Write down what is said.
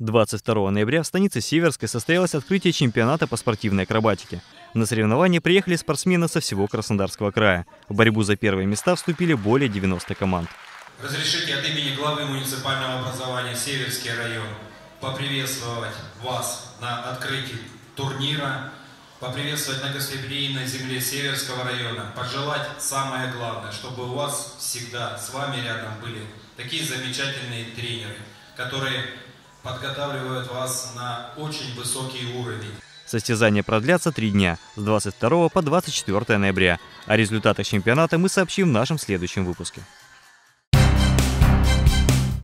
22 ноября в станице Северской состоялось открытие чемпионата по спортивной акробатике. На соревнования приехали спортсмены со всего Краснодарского края. В борьбу за первые места вступили более 90 команд. Разрешите от имени главы муниципального образования Северский район поприветствовать вас на открытии турнира, поприветствовать на гостеприимной земле Северского района, пожелать самое главное, чтобы у вас всегда с вами рядом были такие замечательные тренеры, которые подготавливают вас на очень высокий уровень. Состязания продлятся три дня, с 22 по 24 ноября. О результатах чемпионата мы сообщим в нашем следующем выпуске.